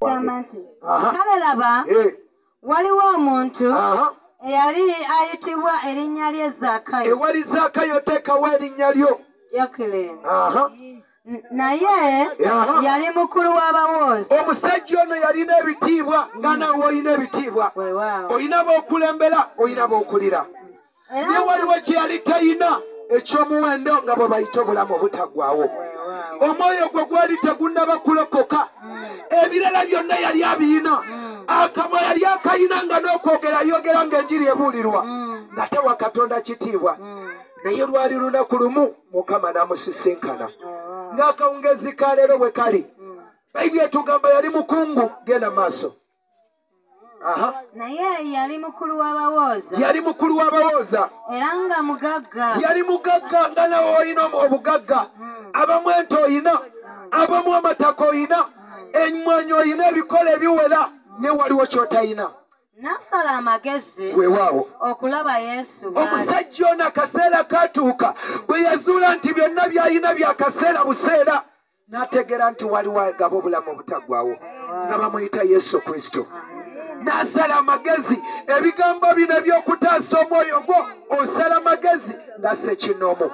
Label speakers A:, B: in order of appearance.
A: kale laba
B: Eh,
A: waliwo omuntu eyali ayitibwa erinnya lye zaakayo.
B: Ewali zaakayo teekawo erinnya lyo.
A: Jacqueline. Naye yali mukulu w'abawoozi
B: omusajja ono yalina ebitiibwa nga nawe olina ebitiibwa. Olina b'okulembera olina b'okulira. Naye waliwo kye yali talina ekyomuwendo nga bwe bayita obulamu obutaggwawo omwoyo gwe gwali tegunnaba kulokoka ebirala byonna yali abiyina akamwa yali akayina nga n'okwogera yogera ng'enjiri ebuulirwa.
A: Mm.
B: nga tewa katonda kitiibwa.
A: Mm.
B: naye lwali lunaku lumu mukama n'amusisinkana.
A: Weewaawo.
B: ng'akawungezi ka leero bwe kali.
A: Mm.
B: bayibuli etugamba yali mukungu genda maaso.
A: Naye yali mukulu w'abawooza.
B: Yali mukulu w'abawooza.
A: Era nga mugagga.
B: Yali mugagga nga nawe olina obugagga.
A: Mm.
B: abamu ente oyina abamu amataka oyina ebikola ebiwera ne waliwo ky'otayina.
A: N'asala amagezi
B: weewaawo.
A: okulaba yesu
B: omusajja ono akaseera katuuka bwe yazuula nti byonna by'ayina byakaseera buseera n'ategeera nti waliwo agaba obulamu obutaggwawo nga bamuyita yesu kristo. N'asala amagezi ebigambo bino eby'okutaasa omwoyo gwo osala amagezi ng'assa ekinoomu